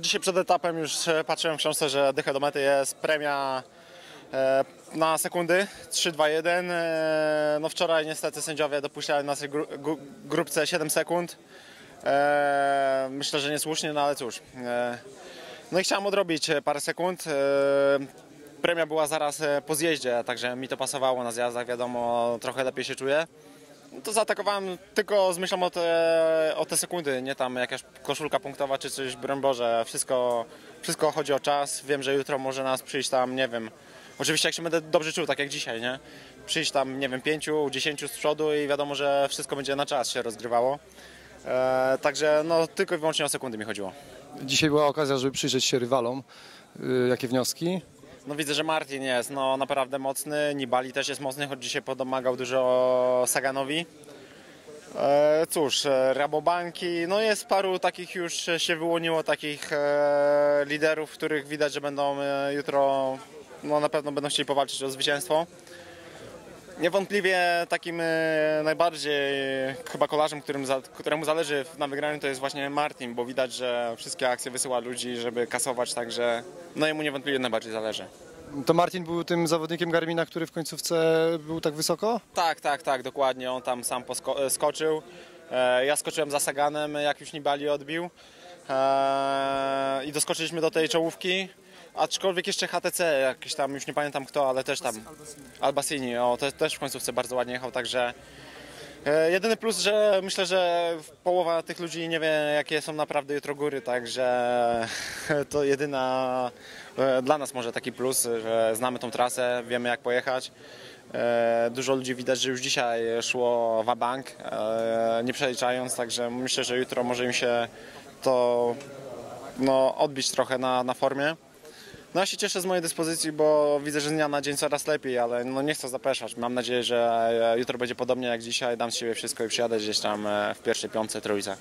dzisiaj przed etapem już e, patrzyłem w książce, że dycha do mety jest premia e, na sekundy 3-2-1. E, no wczoraj niestety sędziowie dopuszczali nas w gru, gru, grupce 7 sekund. Myślę, że niesłusznie, no ale cóż. No i chciałem odrobić parę sekund. Premia była zaraz po zjeździe, także mi to pasowało na zjazdach, wiadomo, trochę lepiej się czuję. To zaatakowałem tylko z myślą o te, o te sekundy, nie tam jakaś koszulka punktowa czy coś, broń Boże, wszystko, wszystko chodzi o czas. Wiem, że jutro może nas przyjść tam, nie wiem, oczywiście jak się będę dobrze czuł, tak jak dzisiaj, nie? Przyjść tam, nie wiem, pięciu, dziesięciu z przodu i wiadomo, że wszystko będzie na czas się rozgrywało. E, także no tylko i wyłącznie o sekundy mi chodziło. Dzisiaj była okazja, żeby przyjrzeć się rywalom. Y, Jakie wnioski? No widzę, że Martin jest no, naprawdę mocny, Nibali też jest mocny, choć dzisiaj pomagał dużo Saganowi. E, cóż, e, Rabobanki, no jest paru takich już się wyłoniło, takich e, liderów, których widać, że będą e, jutro, no na pewno będą chcieli powalczyć o zwycięstwo. Niewątpliwie takim e, najbardziej chyba kolarzem, którym, któremu zależy na wygraniu to jest właśnie Martin, bo widać, że wszystkie akcje wysyła ludzi, żeby kasować, także no jemu niewątpliwie najbardziej zależy. To Martin był tym zawodnikiem Garmina, który w końcówce był tak wysoko? Tak, tak, tak, dokładnie, on tam sam posko- skoczył. E, ja skoczyłem za Saganem, jak już Nibali odbił e, i doskoczyliśmy do tej czołówki. Aczkolwiek jeszcze HTC, jakiś tam, już nie pamiętam kto, ale też tam. Albasini, o, te, też w końcówce bardzo ładnie jechał, także e, jedyny plus, że myślę, że połowa tych ludzi nie wie jakie są naprawdę jutro góry, także to jedyna e, dla nas może taki plus, że znamy tą trasę, wiemy jak pojechać. E, Dużo ludzi widać, że już dzisiaj szło wabank, nie przeliczając, także myślę, że jutro może im się to no, odbić trochę na, na formie. No ja się cieszę z mojej dyspozycji, bo widzę, że z dnia na dzień coraz lepiej, ale no nie chcę zapeszać. Mam nadzieję, że e, jutro będzie podobnie jak dzisiaj, dam z siebie wszystko i przyjadę gdzieś tam e, w pierwszej piątce, trójce.